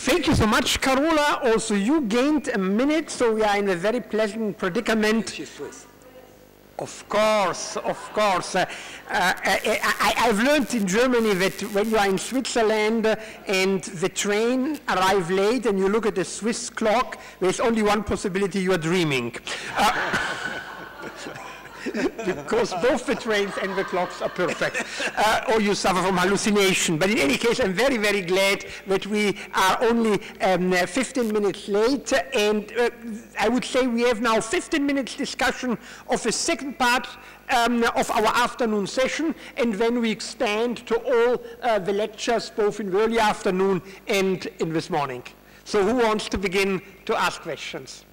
Thank you so much, Carola. Also, you gained a minute, so we are in a very pleasant predicament. She's Swiss. Of course, of course. Uh, uh, I, have learned in Germany that when you are in Switzerland and the train arrives late and you look at the Swiss clock, there's only one possibility you are dreaming. Uh, because both the trains and the clocks are perfect, uh, or you suffer from hallucination. But in any case, I'm very, very glad that we are only um, 15 minutes late, and uh, I would say we have now 15 minutes discussion of the second part um, of our afternoon session, and then we expand to all uh, the lectures, both in the early afternoon and in this morning. So who wants to begin to ask questions?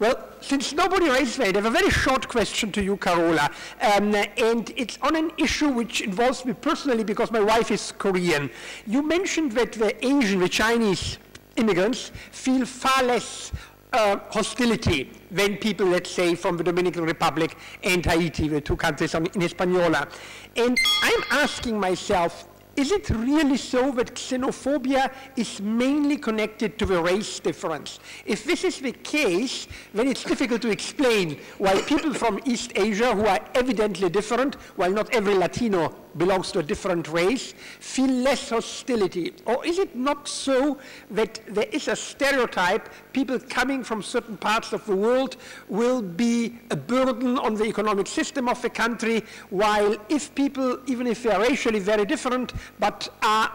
Well, since nobody raised it, I have a very short question to you, Carola. Um, and it's on an issue which involves me personally because my wife is Korean. You mentioned that the Asian, the Chinese immigrants feel far less uh, hostility than people, let's say, from the Dominican Republic and Haiti, the two countries in Hispaniola. And I'm asking myself, is it really so that xenophobia is mainly connected to the race difference? If this is the case, then it's difficult to explain why people from East Asia, who are evidently different, while not every Latino belongs to a different race, feel less hostility? Or is it not so that there is a stereotype, people coming from certain parts of the world will be a burden on the economic system of the country, while if people, even if they are racially very different, but are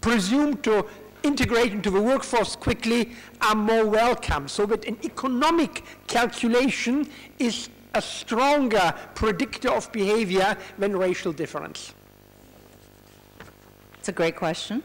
presumed to integrate into the workforce quickly, are more welcome. So that an economic calculation is a stronger predictor of behavior than racial difference? It's a great question.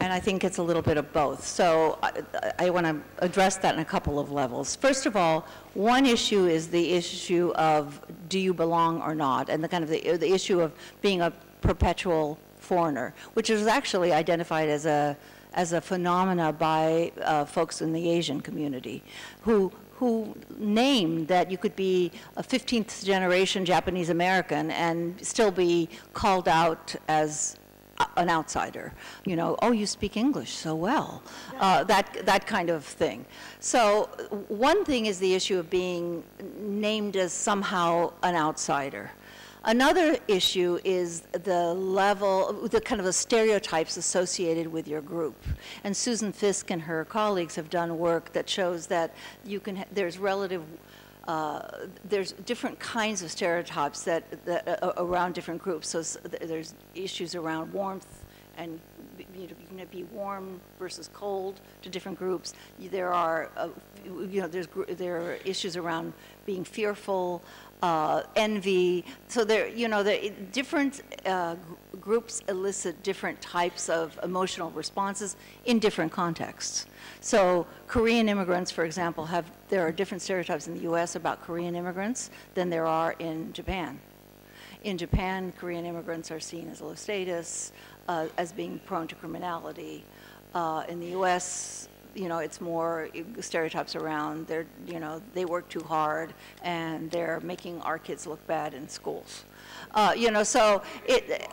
And I think it's a little bit of both. So I, I want to address that in a couple of levels. First of all, one issue is the issue of do you belong or not, and the kind of the, the issue of being a perpetual foreigner, which is actually identified as a as a phenomena by uh, folks in the Asian community who who named that you could be a 15th generation Japanese American and still be called out as an outsider. You know, oh, you speak English so well. Uh, that, that kind of thing. So one thing is the issue of being named as somehow an outsider. Another issue is the level, the kind of the stereotypes associated with your group. And Susan Fiske and her colleagues have done work that shows that you can, there's relative uh, there's different kinds of stereotypes that, that uh, around different groups. So there's issues around warmth and you know, you be warm versus cold to different groups. There are, uh, you know, there's there are issues around being fearful, uh, envy. So there, you know, the different uh, groups elicit different types of emotional responses in different contexts. So Korean immigrants, for example, have there are different stereotypes in the U.S. about Korean immigrants than there are in Japan. In Japan, Korean immigrants are seen as low status, uh, as being prone to criminality. Uh, in the U.S., you know, it's more stereotypes around they're, you know, they work too hard and they're making our kids look bad in schools. Uh, you know, so it,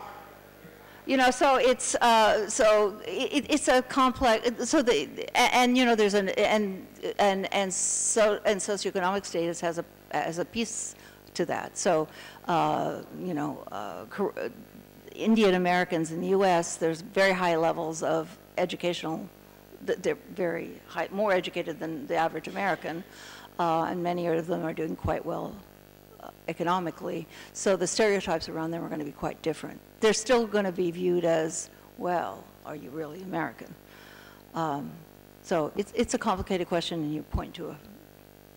you know, so it's uh, so it, it's a complex. So the and, you know there's an and and and so and socioeconomic status has a as a piece to that. So uh, you know, uh, Indian Americans in the U.S. there's very high levels of educational they're very high, more educated than the average American, uh, and many of them are doing quite well uh, economically. So the stereotypes around them are going to be quite different. They're still going to be viewed as, well, are you really American? Um, so it's, it's a complicated question, and you point to, a,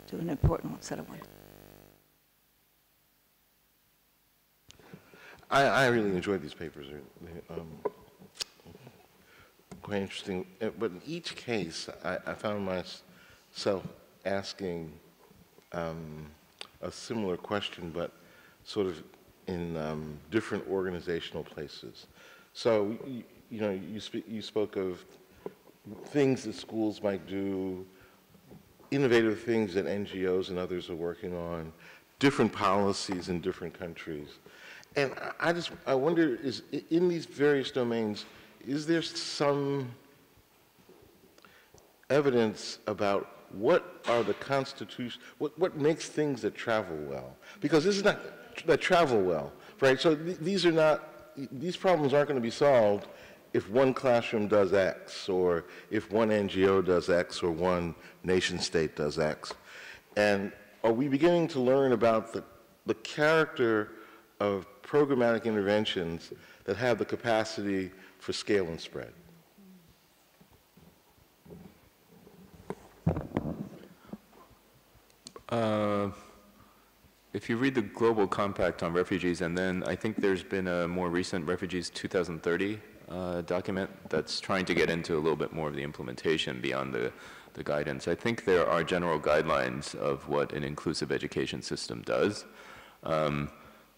to an important set of one. I, I really enjoyed these papers. Um, quite interesting. Uh, but in each case, I, I found myself asking um, a similar question, but sort of in um, different organizational places. So, you, you know, you, sp you spoke of things that schools might do, innovative things that NGOs and others are working on, different policies in different countries. And I just, I wonder, is in these various domains, is there some evidence about what are the constitution, what, what makes things that travel well? Because this is not, that travel well, right? So th- these are not, these problems aren't going to be solved if one classroom does X, or if one NGO does X, or one nation state does X. And are we beginning to learn about the, the character of programmatic interventions that have the capacity for scale and spread? Uh, if you read the Global Compact on Refugees, and then I think there's been a more recent Refugees 2030 uh, document that's trying to get into a little bit more of the implementation beyond the, the guidance. I think there are general guidelines of what an inclusive education system does. Um,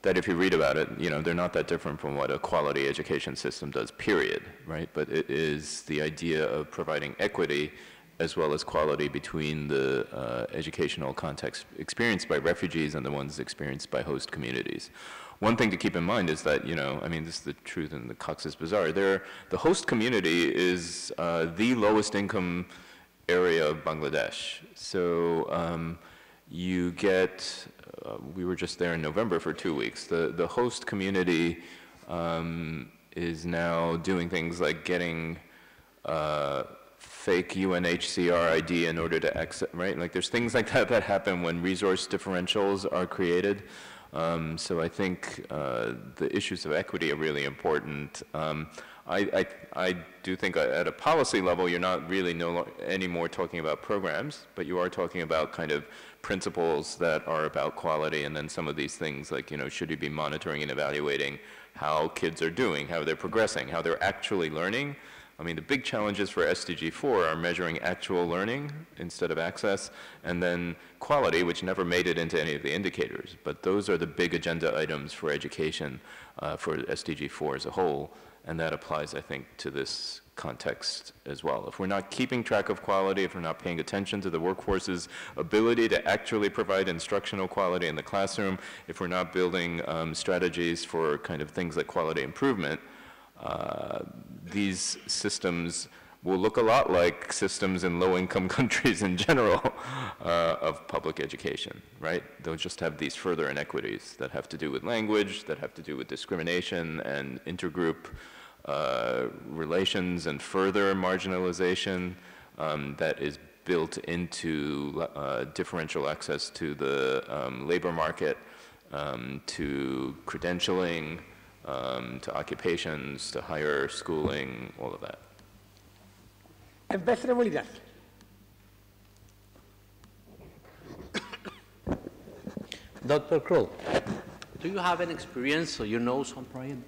that if you read about it, you know, they're not that different from what a quality education system does, period, right? But it is the idea of providing equity as well as quality between the uh, educational context experienced by refugees and the ones experienced by host communities. One thing to keep in mind is that, you know, I mean, this is the truth in the Cox's Bazar. There, the host community is uh, the lowest income area of Bangladesh. So um, you get, uh, we were just there in November for two weeks. The, the host community um, is now doing things like getting uh, fake UNHCR ID in order to exit, right? Like there's things like that that happen when resource differentials are created. Um, so I think uh, the issues of equity are really important. Um, I, I, I, do think at a policy level, you're not really no anymore talking about programs, but you are talking about kind of principles that are about quality, and then some of these things like you know should you be monitoring and evaluating how kids are doing, how they're progressing, how they're actually learning. I mean, the big challenges for SDG 4 are measuring actual learning instead of access, and then quality, which never made it into any of the indicators. But those are the big agenda items for education uh, for SDG 4 as a whole, and that applies, I think, to this context as well. If we're not keeping track of quality, if we're not paying attention to the workforce's ability to actually provide instructional quality in the classroom, if we're not building um, strategies for kind of things like quality improvement, uh, these systems will look a lot like systems in low-income countries in general uh, of public education, right? They'll just have these further inequities that have to do with language, that have to do with discrimination and intergroup uh, relations and further marginalization um, that is built into uh, differential access to the um, labor market, um, to credentialing, um, to occupations, to higher schooling, all of that. Ambassador Validas. Dr. Kroll, do you have an experience or you know something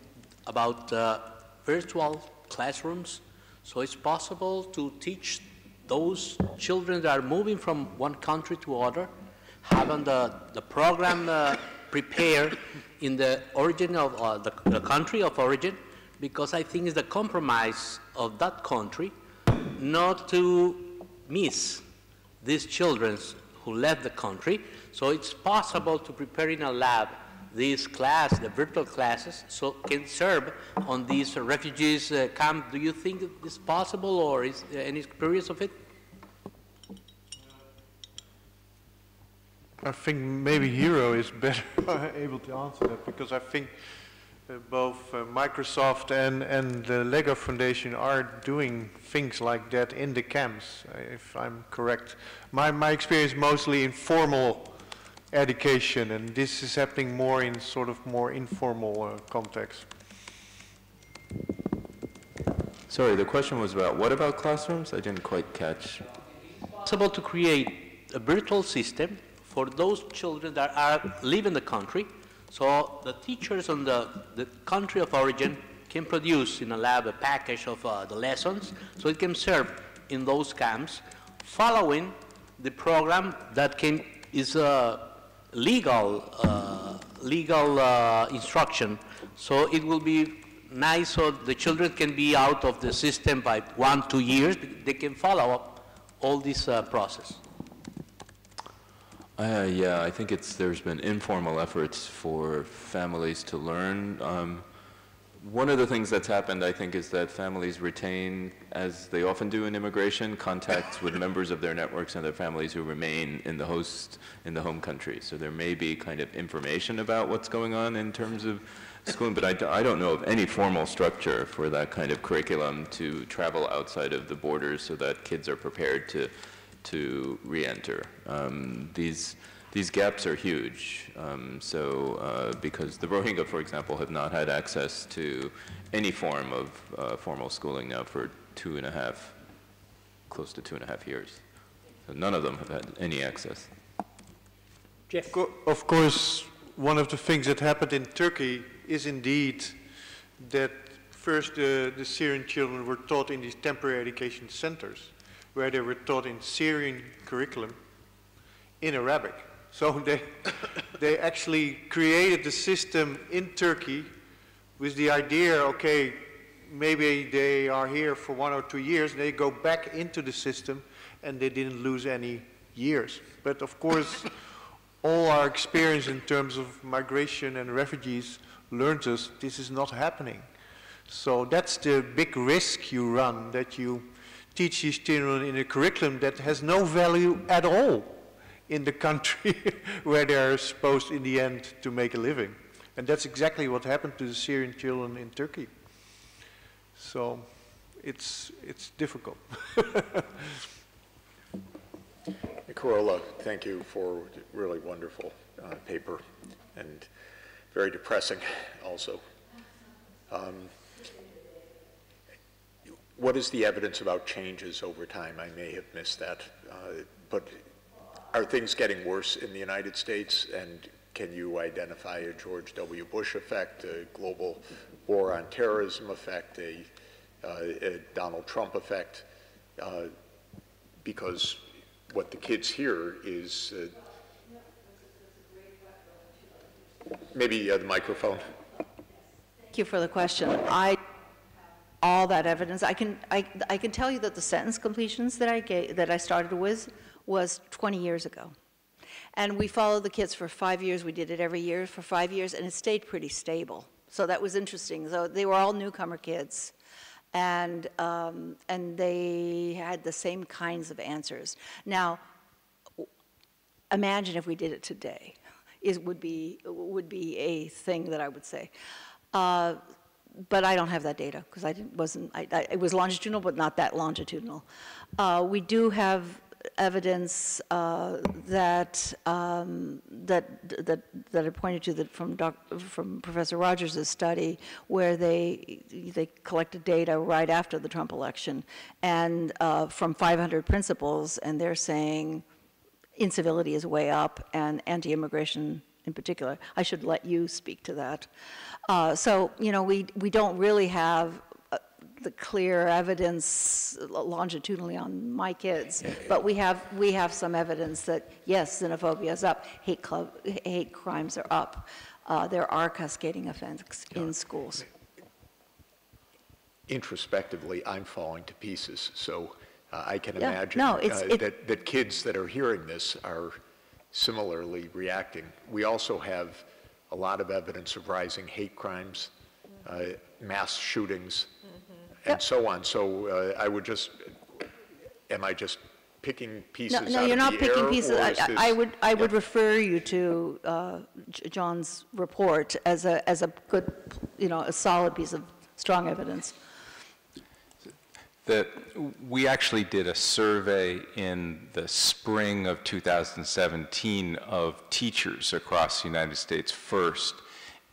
about uh, virtual classrooms? So it's possible to teach those children that are moving from one country to other, having the, the program uh, prepared in the origin of uh, the, the, country of origin because I think it's the compromise of that country not to miss these children who left the country. So it's possible to prepare in a lab these class, the virtual classes, so can serve on these refugees uh, camp. Do you think it's possible or is there any experience of it? I think maybe Hiro is better able to answer that because I think both uh, Microsoft and, and the Lego Foundation are doing things like that in the camps, uh, if I'm correct. My, my experience mostly in formal education, and this is happening more in sort of more informal uh, context. Sorry, the question was about what about classrooms? I didn't quite catch. It's possible to create a virtual system for those children that are live in the country. So the teachers on the, the country of origin can produce in a lab a package of uh, the lessons so it can serve in those camps following the program that can, is legal, uh, legal uh, instruction. So it will be nice so the children can be out of the system by one, two years. They can follow up all this uh, process. Uh, yeah, I think it's there's been informal efforts for families to learn um, One of the things that's happened, I think, is that families retain, as they often do in immigration, contacts with members of their networks and their families who remain in the host, in the home country. So there may be kind of information about what's going on in terms of schooling, but I don't know of any formal structure for that kind of curriculum to travel outside of the borders so that kids are prepared to, to re-enter. Um, these, these gaps are huge. Um, so, uh, because the Rohingya, for example, have not had access to any form of uh, formal schooling now for two and a half, close to two and a half years. So none of them have had any access. Jeff? Of course, one of the things that happened in Turkey is indeed that first the, the Syrian children were taught in these temporary education centers, where they were taught in Syrian curriculum in Arabic. So they, they actually created the system in Turkey with the idea, okay, maybe they are here for one or two years, they go back into the system and they didn't lose any years. But of course, all our experience in terms of migration and refugees learns us this is not happening. So that's the big risk you run, that you teach these children in a curriculum that has no value at all in the country where they're supposed in the end to make a living. And that's exactly what happened to the Syrian children in Turkey. So it's, it's difficult. Carola, thank you for really wonderful uh, paper and very depressing also. Um, What is the evidence about changes over time? I may have missed that. uh, But are things getting worse in the United States? And can you identify a George W. Bush effect, a global war on terrorism effect, a uh, a Donald Trump effect? Uh, Because what the kids hear is, uh, maybe uh, the microphone. Thank you for the question. I, all that evidence, I can, I, I can tell you that the sentence completions that I gave, that I started with was 20 years ago. And we followed the kids for five years. We did it every year for five years, and it stayed pretty stable. So that was interesting. So they were all newcomer kids, and um, and they had the same kinds of answers. Now, imagine if we did it today. Is would be would be a thing that I would say. Uh, but I don't have that data because I wasn't, I, I, it was longitudinal, but not that longitudinal. Uh, we do have evidence uh, that, um, that, that, that I pointed to that from, doc, from Professor Rogers' study where they, they collected data right after the Trump election and uh, from 500 principals and they're saying incivility is way up and anti-immigration in particular. I should let you speak to that. Uh, so, you know, we, we don't really have uh, the clear evidence longitudinally on my kids, but we have, we have some evidence that, yes, xenophobia is up, hate, club, hate crimes are up. Uh, there are cascading effects in schools. Introspectively, I'm falling to pieces, so uh, I can Yeah, imagine no, it's- uh, it- that, that kids that are hearing this are similarly reacting. We also have a lot of evidence of rising hate crimes, uh, mass shootings, Mm-hmm. and so on. So uh, I would just, am I just picking pieces No, no, you're not picking air, pieces. I, I- I would, I would Yeah. refer you to uh, John's report as a, as a good, you know, a solid piece of strong evidence. That we actually did a survey in the spring of 2017 of teachers across the United States first.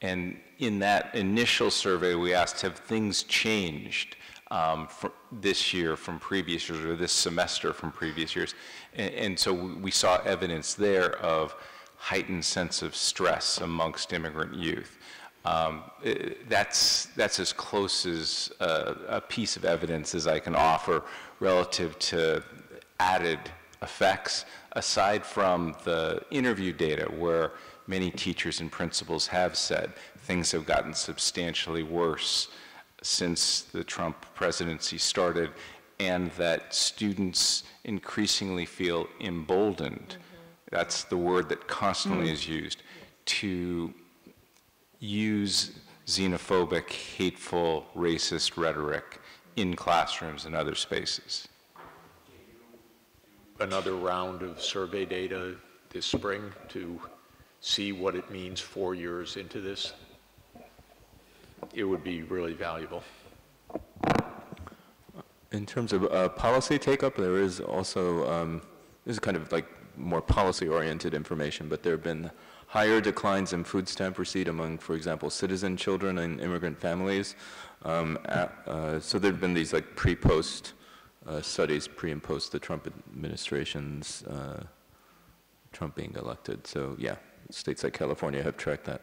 And in that initial survey, we asked, have things changed um, this year from previous years or this semester from previous years? And, and so we saw evidence there of heightened sense of stress amongst immigrant youth. Um, That's, that's as close as uh, a piece of evidence as I can offer relative to added effects, aside from the interview data where many teachers and principals have said things have gotten substantially worse since the Trump presidency started, and that students increasingly feel emboldened. That's the word that constantly is used to use xenophobic, hateful, racist rhetoric in classrooms and other spaces. Another round of survey data this spring to see what it means four years into this? It would be really valuable. In terms of uh, policy take-up, there is also, um, this is kind of like more policy-oriented information, but there have been higher declines in food stamp receipt among, for example, citizen children and immigrant families. Um, uh, so there have been these like pre-post uh, studies, pre and post the Trump administration's, uh, Trump being elected. So yeah, states like California have tracked that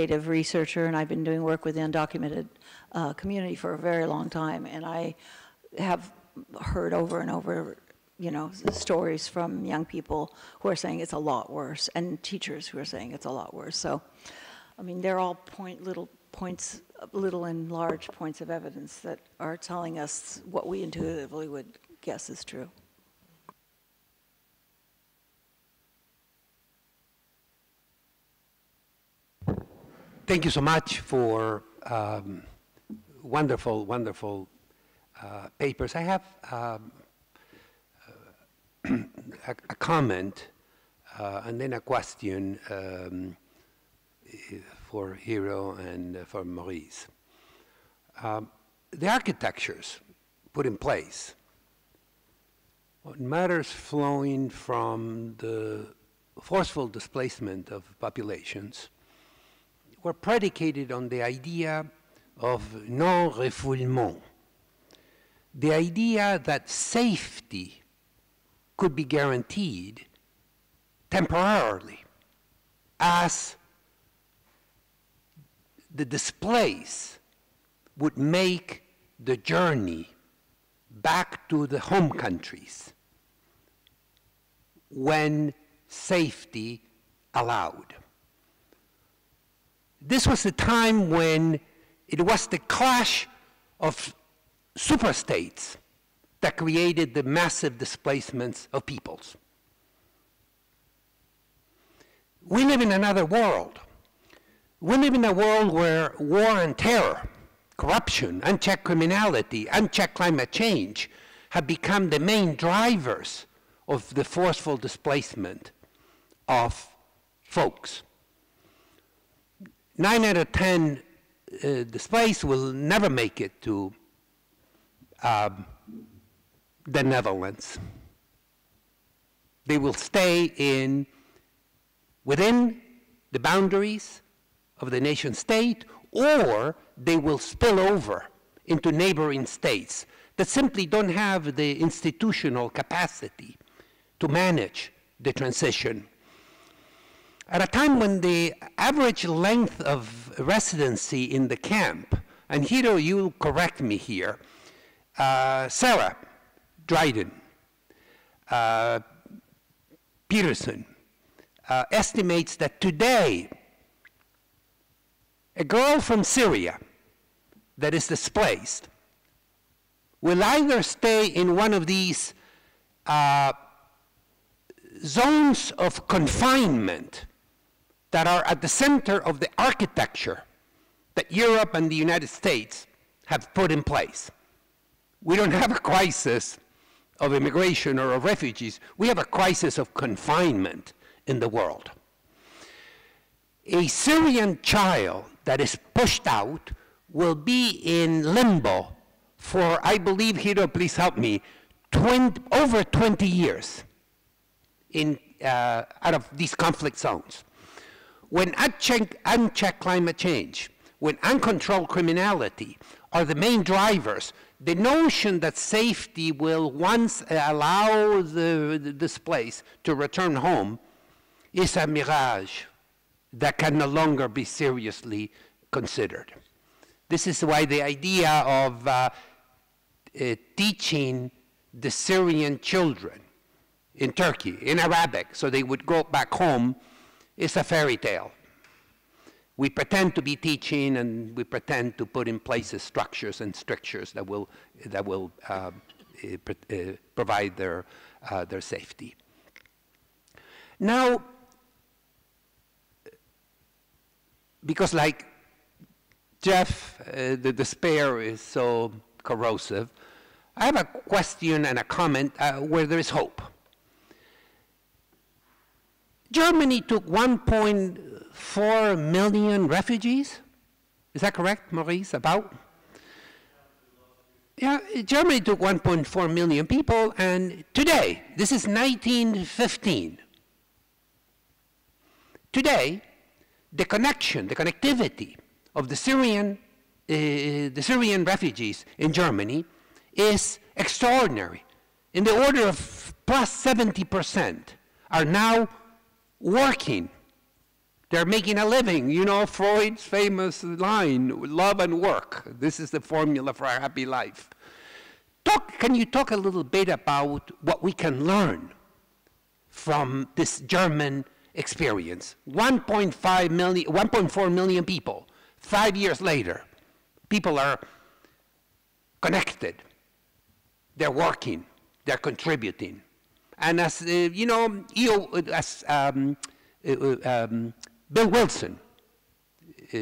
Native researcher, and I've been doing work with the undocumented uh, community for a very long time, and I have heard over and over, you know, stories from young people who are saying it's a lot worse, and teachers who are saying it's a lot worse. So, I mean, they're all point little points, little and large points of evidence that are telling us what we intuitively would guess is true. Thank you so much for um, wonderful, wonderful uh, papers. I have um, a, a, comment uh, and then a question um, for Hiro and uh, for Maurice. Um, the architectures put in place, what matters flowing from the forceful displacement of populations were predicated on the idea of non-refoulement, the idea that safety could be guaranteed temporarily as the displace would make the journey back to the home countries when safety allowed. This was the time when it was the clash of superstates that created the massive displacements of peoples. We live in another world. We live in a world where war and terror, corruption, unchecked criminality, unchecked climate change have become the main drivers of the forceful displacement of folks nine out of 10 uh, displaced will never make it to um, the Netherlands. They will stay in within the boundaries of the nation state, or they will spill over into neighboring states that simply don't have the institutional capacity to manage the transition at a time when the average length of residency in the camp, and Hiro, you'll correct me here, uh, Sarah Dryden, uh, Peterson, uh, estimates that today, a girl from Syria that is displaced will either stay in one of these uh, zones of confinement that are at the center of the architecture that Europe and the United States have put in place. We don't have a crisis of immigration or of refugees. We have a crisis of confinement in the world. A Syrian child that is pushed out will be in limbo for, I believe, Hiro, please help me, 20, over 20 years in, uh, out of these conflict zones. When unchecked, unchecked climate change, when uncontrolled criminality are the main drivers, the notion that safety will once allow the, the, this place to return home is a mirage that can no longer be seriously considered. This is why the idea of uh, uh, teaching the Syrian children in Turkey, in Arabic, so they would go back home is a fairy tale. We pretend to be teaching and we pretend to put in place structures and strictures that will, that will uh, uh, provide their, uh, their safety. Now, because like Jeff, uh, the despair is so corrosive. I have a question and a comment uh, where there is hope. Germany took 1.4 million refugees. Is that correct, Maurice? About? Yeah, Germany took 1.4 million people, and today, this is 1915. Today, the connection, the connectivity of the Syrian, uh, the Syrian refugees in Germany is extraordinary. In the order of plus 70% are now working. They're making a living. You know Freud's famous line, love and work. This is the formula for a happy life. Talk, can you talk a little bit about what we can learn from this German experience? 1.5 million, 1.4 million people, five years later, people are connected. They're working. They're contributing. And as, uh, you know, EO, as um, uh, uh, um, Bill Wilson uh,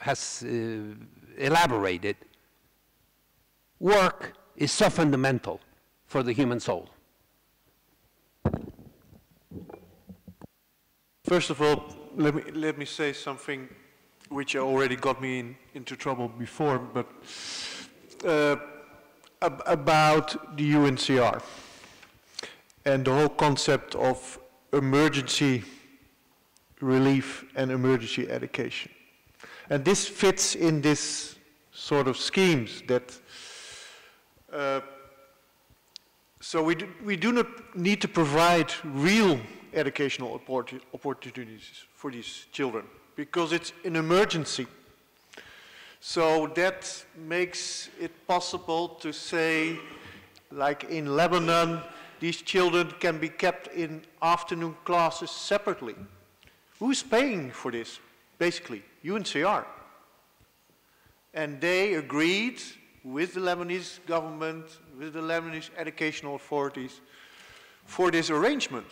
has uh, elaborated, work is so fundamental for the human soul. First of all, let me, let me say something which already got me in, into trouble before, but uh, ab about the UNCR and the whole concept of emergency relief and emergency education. And this fits in this sort of schemes that uh, so we do, we do not need to provide real educational opportunities for these children because it's an emergency. So that makes it possible to say, like in Lebanon, these children can be kept in afternoon classes separately. Who's paying for this? Basically, UNCR. And they agreed with the Lebanese government, with the Lebanese educational authorities, for this arrangement.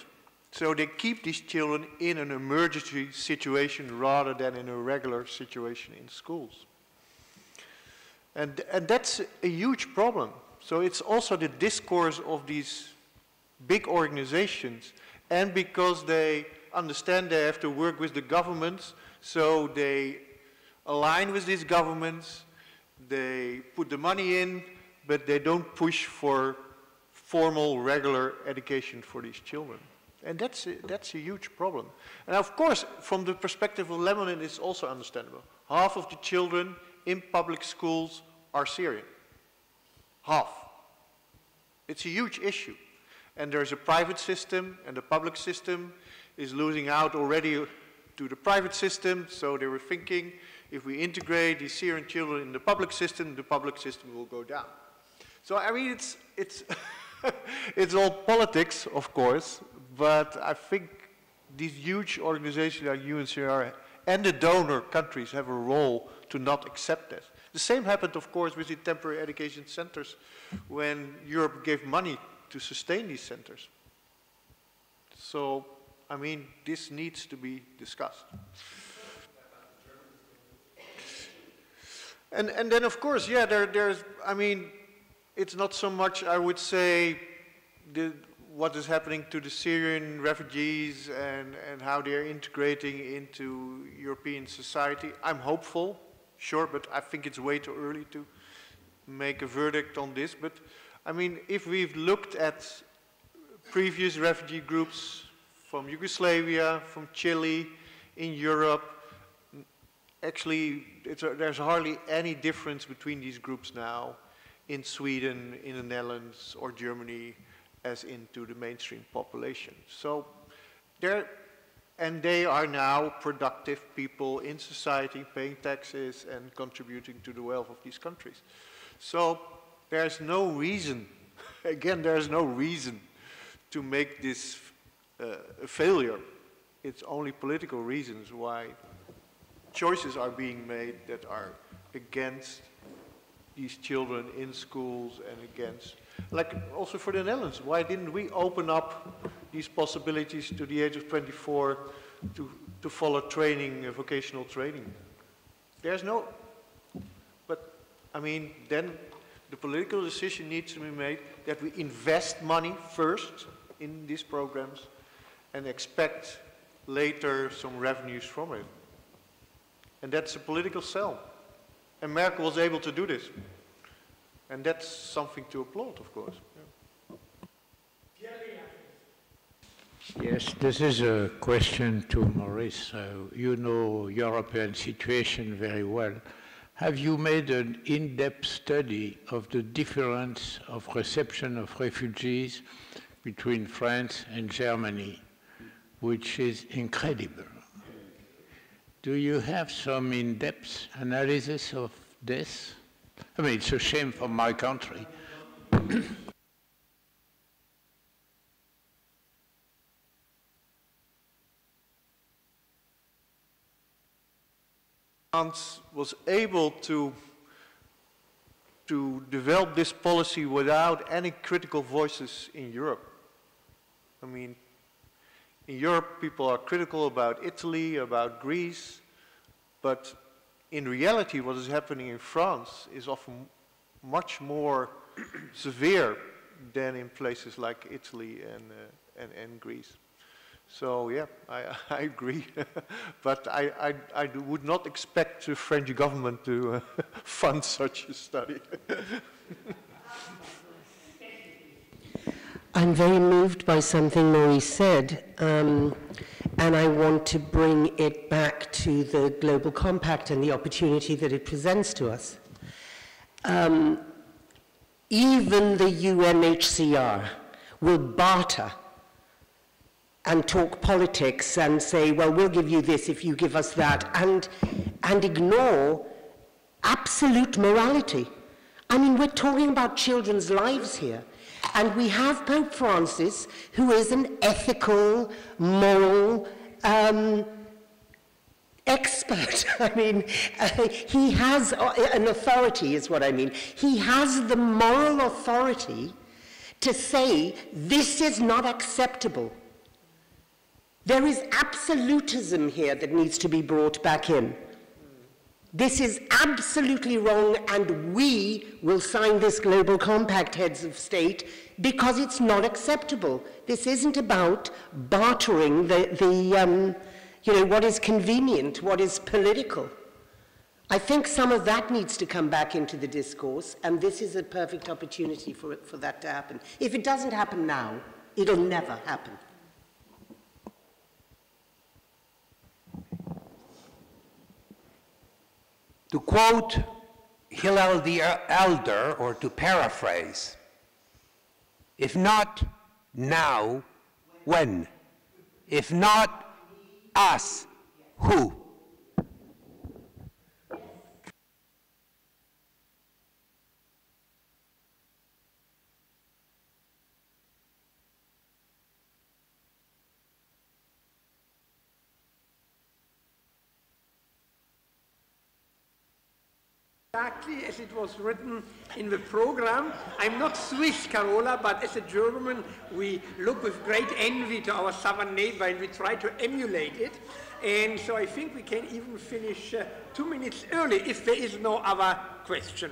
So they keep these children in an emergency situation rather than in a regular situation in schools. And, and that's a huge problem. So it's also the discourse of these big organizations and because they understand they have to work with the governments, so they align with these governments they put the money in, but they don't push for formal, regular education for these children. And that's a, that's a huge problem. And of course, from the perspective of Lebanon, it's also understandable. Half of the children in public schools are Syrian. Half. It's a huge issue. And there's a private system, and the public system is losing out already to the private system, so they were thinking if we integrate these Syrian children in the public system, the public system will go down. So I mean, it's, it's, it's all politics, of course, but I think these huge organizations like UNCR and the donor countries have a role to not accept this. The same happened, of course, with the temporary education centers when Europe gave money to sustain these centers. So, I mean, this needs to be discussed. And, and then, of course, yeah, there, there's, I mean, it's not so much, I would say, the, what is happening to the Syrian refugees and, and how they're integrating into European society. I'm hopeful, sure, but I think it's way too early to make a verdict on this. But, I mean, if we've looked at previous refugee groups from Yugoslavia, from Chile, in Europe, actually, a, there's hardly any difference between these groups now in Sweden, in the Netherlands, or Germany as into the mainstream population. So they're, and they are now productive people in society, paying taxes and contributing to the wealth of these countries. So there's no reason, again, there's no reason to make this uh, a failure. It's only political reasons why choices are being made that are against these children in schools and against, like also for the Netherlands, why didn't we open up these possibilities to the age of 24 to, to follow training, uh, vocational training. There's no, but I mean, then the political decision needs to be made that we invest money first in these programs and expect later some revenues from it. And that's a political sell. And Merkel was able to do this. And that's something to applaud, of course. Yes, this is a question to Maurice. Uh, you know European situation very well. Have you made an in-depth study of the difference of reception of refugees between France and Germany, which is incredible? Do you have some in-depth analysis of this? I mean, it's a shame for my country. France was able to, to develop this policy without any critical voices in Europe. I mean, in Europe, people are critical about Italy, about Greece, but in reality, what is happening in France is often much more severe than in places like Italy and, uh, and, and Greece. So yeah, I, I agree, but I, I, I, would not expect the French government to uh, fund such a study. I'm very moved by something Maurice said, um, and I want to bring it back to the Global Compact and the opportunity that it presents to us. Um, even the UNHCR will barter and talk politics and say, well, we'll give you this if you give us that, and, and ignore absolute morality. I mean, we're talking about children's lives here. And we have Pope Francis, who is an ethical, moral um, expert. I mean, uh, he has uh, an authority, is what I mean. He has the moral authority to say, this is not acceptable. There is absolutism here that needs to be brought back in. This is absolutely wrong, and we will sign this global compact, heads of state, because it's not acceptable. This isn't about bartering the, the um, you know, what is convenient, what is political. I think some of that needs to come back into the discourse, and this is a perfect opportunity for, it, for that to happen. If it doesn't happen now, it'll never happen. To quote Hillel the Elder, or to paraphrase, if not now, when? If not us, who? Exactly as it was written in the program. I'm not Swiss, Carola, but as a German, we look with great envy to our southern neighbor and we try to emulate it. And so I think we can even finish uh, two minutes early if there is no other question.